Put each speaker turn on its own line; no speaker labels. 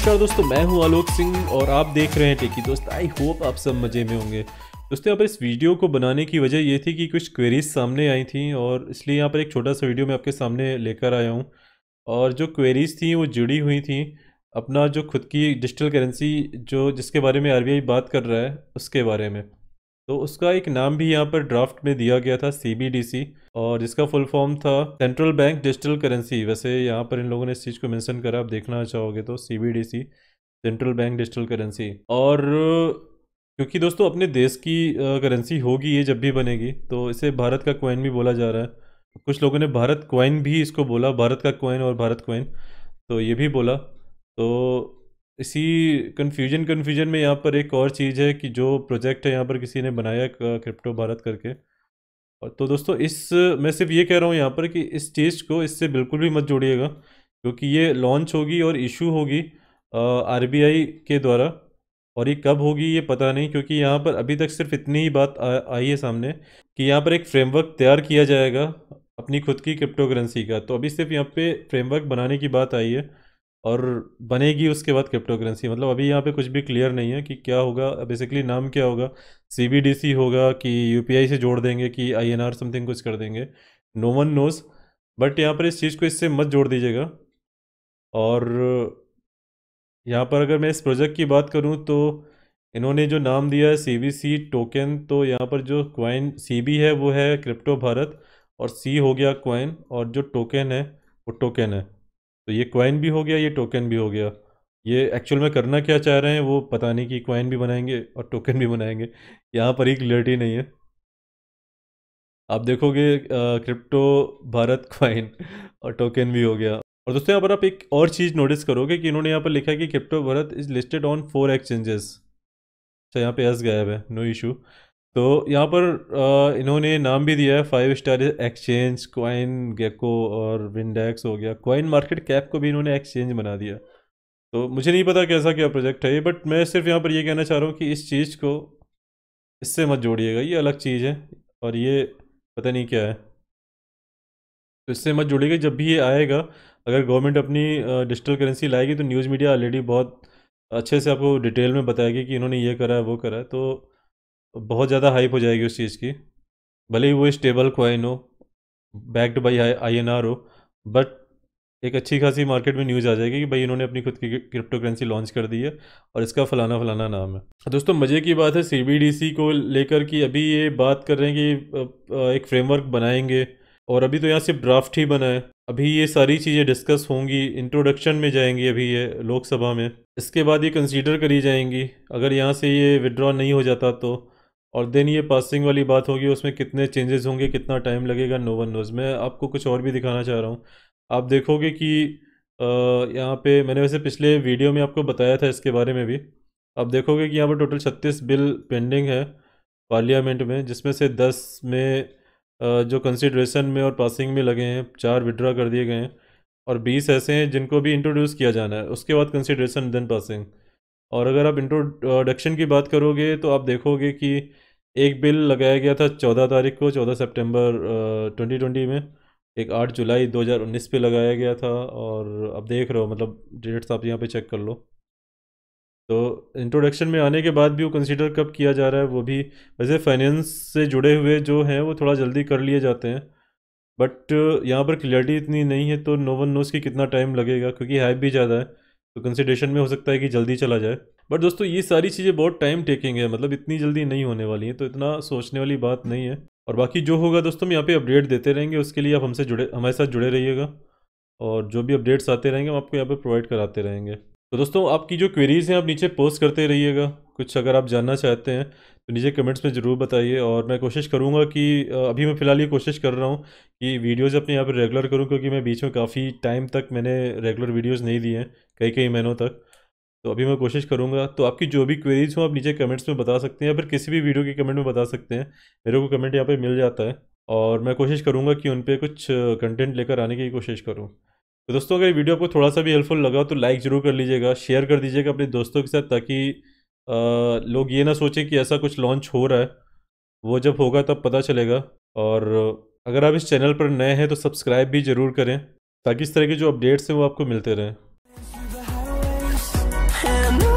नमस्कार दोस्तों, मैं हूँ आलोक सिंह और आप देख रहे हैं टेकी दोस्त। आई होप आप सब मज़े में होंगे। दोस्तों यहाँ पर इस वीडियो को बनाने की वजह ये थी कि कुछ क्वेरीज सामने आई थी और इसलिए यहाँ पर एक छोटा सा वीडियो मैं आपके सामने लेकर आया हूँ। और जो क्वेरीज थी, वो जुड़ी हुई थी। अपना जो खुद की डिजिटल करेंसी जो जिसके बारे में आरबीआई बात कर रहा है, उसके बारे में। तो उसका एक नाम भी यहाँ पर ड्राफ्ट में दिया गया था CBDC और जिसका फुल फॉर्म था सेंट्रल बैंक डिजिटल करेंसी वैसे यहाँ पर इन लोगों ने इस चीज़ को मेंशन करा, आप देखना चाहोगे तो CBDC central bank digital currency और क्योंकि दोस्तों अपने देश की करेंसी होगी ये जब भी बनेगी तो इसे भारत का क्वाइन भी बोला जा रहा है। कुछ लोगों ने भारत क्वाइन भी इसको बोला, भारत का क्वाइन और भारत क्वाइन तो ये भी बोला। तो इसी कन्फ्यूज़न कन्फ्यूज़न में यहाँ पर एक और चीज़ है कि जो प्रोजेक्ट है यहाँ पर किसी ने बनाया क्रिप्टो भारत करके। और तो दोस्तों, इस, मैं सिर्फ़ ये कह रहा हूँ यहाँ पर कि इस चीज़ को इससे बिल्कुल भी मत जोड़िएगा, क्योंकि ये लॉन्च होगी और इशू होगी आरबीआई के द्वारा। और ये कब होगी ये पता नहीं, क्योंकि यहाँ पर अभी तक सिर्फ़ इतनी ही बात आई है सामने कि यहाँ पर एक फ्रेमवर्क तैयार किया जाएगा अपनी खुद की क्रिप्टो करेंसी का। तो अभी सिर्फ़ यहाँ पे फ्रेमवर्क बनाने की बात आई है। और बनेगी उसके बाद क्रिप्टो करेंसी मतलब अभी यहाँ पे कुछ भी क्लियर नहीं है कि क्या होगा। बेसिकली नाम क्या होगा? सीबीडीसी होगा कि यूपीआई से जोड़ देंगे कि आईएनआर समथिंग कुछ कर देंगे। नो वन नोज़ बट यहाँ पर इस चीज़ को इससे मत जोड़ दीजिएगा। और यहाँ पर अगर मैं इस प्रोजेक्ट की बात करूँ तो इन्होंने जो नाम दिया है सीबीसी टोकन तो यहाँ पर जो क्वाइन सी है वो है क्रिप्टो भारत और सी हो गया क्वाइन और जो टोकन है वो टोकन है। तो ये क्वाइन भी हो गया, ये टोकन भी हो गया। ये एक्चुअल में करना क्या चाह रहे हैं, वो पता नहीं कि क्वाइन भी बनाएँगे और टोकन भी बनाएँगे। यहाँ पर ही क्लियरिटी नहीं है। आप देखोगे क्रिप्टो भारत क्वाइन और टोकन भी हो गया। और दोस्तों, यहाँ पर आप एक और चीज़ नोटिस करोगे कि इन्होंने यहाँ पर लिखा है कि crypto Bharat is listed on four exchanges अच्छा यहाँ पे एस गायब है नो इशू तो यहाँ पर इन्होंने नाम भी दिया है five star exchange coin gecko और विंडेक्स हो गया। क्वाइन मार्केट कैप को भी इन्होंने एक्सचेंज बना दिया। तो मुझे नहीं पता कैसा क्या प्रोजेक्ट है ये बट मैं सिर्फ़ यहाँ पर ये कहना चाह रहा हूँ कि इस चीज़ को इससे मत जोड़िएगा। ये अलग चीज़ है और ये पता नहीं क्या है। तो इससे मत जोड़िएगा, जब भी ये आएगा, अगर गवर्नमेंट अपनी डिजिटल करेंसी लाएगी तो न्यूज़ मीडिया ऑलरेडी बहुत अच्छे से आपको डिटेल में बताएगी कि इन्होंने ये करा है, वो करा है। तो बहुत ज़्यादा हाइप हो जाएगी उस चीज़ की। भले ही वो स्टेबल क्वाइन हो backed by I N R हो बट एक अच्छी खासी मार्केट में न्यूज़ आ जाएगी कि भाई इन्होंने अपनी खुद की क्रिप्टो करेंसी लॉन्च कर दी है और इसका फलाना फलाना नाम है। दोस्तों, मज़े की बात है सीबीडीसी को लेकर कि अभी ये बात कर रहे हैं कि एक फ्रेमवर्क बनाएँगे और अभी तो यहाँ सिर्फ़ ड्राफ्ट ही बना है। अभी ये सारी चीज़ें डिस्कस होंगी इंट्रोडक्शन में जाएँगी अभी ये लोकसभा में। इसके बाद ये कंसीडर करी जाएँगी। अगर यहाँ से ये विड्रॉ नहीं हो जाता तो और देन ये पासिंग वाली बात होगी, उसमें कितने चेंजेस होंगे, कितना टाइम लगेगा नो वन नोज़ मैं आपको कुछ और भी दिखाना चाह रहा हूँ। आप देखोगे कि यहाँ पे मैंने वैसे पिछले वीडियो में आपको बताया था इसके बारे में भी। आप देखोगे कि यहाँ पर टोटल छत्तीस बिल पेंडिंग है पार्लियामेंट में, जिसमें से दस में जो कंसिड्रेशन में और पासिंग में लगे हैं, चार विड्रा कर दिए गए हैं और बीस ऐसे हैं जिनको भी इंट्रोड्यूस किया जाना है। उसके बाद कंसिड्रेशन देन पासिंग और अगर आप इंट्रोडक्शन की बात करोगे तो आप देखोगे कि एक बिल लगाया गया था चौदह तारीख को, चौदह सितंबर ट्वेंटी ट्वेंटी में। एक आठ जुलाई दो हज़ार उन्नीस पे लगाया गया था और अब देख रहे हो मतलब डेट्स आप यहाँ पे चेक कर लो। तो इंट्रोडक्शन में आने के बाद भी वो कंसिडर कब किया जा रहा है, वो भी वैसे फाइनेंस से जुड़े हुए जो हैं, वो थोड़ा जल्दी कर लिए जाते हैं। बट यहाँ पर क्लियरिटी इतनी नहीं है तो नो वन नोज़ की कितना टाइम लगेगा, क्योंकि हाइप भी ज़्यादा है। तो कंसिडरेशन में हो सकता है कि जल्दी चला जाए। बट दोस्तों, ये सारी चीज़ें बहुत टाइम टेकिंग है मतलब इतनी जल्दी नहीं होने वाली हैं तो इतना सोचने वाली बात नहीं है। और बाकी जो होगा दोस्तों, हम यहाँ पे अपडेट देते रहेंगे, उसके लिए आप हमसे जुड़े, हमारे साथ जुड़े रहिएगा। और जो भी अपडेट्स आते रहेंगे, हम आपको यहाँ पे प्रोवाइड कराते रहेंगे। तो दोस्तों, आपकी जो क्वेरीज़ हैं, आप नीचे पोस्ट करते रहिएगा। कुछ अगर आप जानना चाहते हैं तो नीचे कमेंट्स में ज़रूर बताइए। और मैं कोशिश करूँगा कि अभी मैं फ़िलहाल ये कोशिश कर रहा हूँ कि वीडियोज़ अपने यहाँ पर रेगुलर करूँ, क्योंकि मैं बीच में काफ़ी टाइम तक मैंने रेगुलर वीडियोज़ नहीं दिए हैं। कई कई महीनों तक। तो अभी मैं कोशिश करूँगा तो आपकी जो भी क्वेरीज हो, आप नीचे कमेंट्स में बता सकते हैं या फिर किसी भी वीडियो के कमेंट में बता सकते हैं। मेरे को कमेंट यहाँ पे मिल जाता है और मैं कोशिश करूँगा कि उन पर कुछ कंटेंट लेकर आने की कोशिश करूँ। तो दोस्तों, अगर वीडियो आपको थोड़ा सा भी हेल्पफुल लगा तो लाइक ज़रूर कर लीजिएगा शेयर कर दीजिएगा अपने दोस्तों के साथ ताकि लोग ये ना सोचें कि ऐसा कुछ लॉन्च हो रहा है। वो जब होगा तब पता चलेगा और अगर आप इस चैनल पर नए हैं तो सब्सक्राइब भी ज़रूर करें ताकि इस तरह के जो अपडेट्स हैं, वो आपको मिलते रहें। and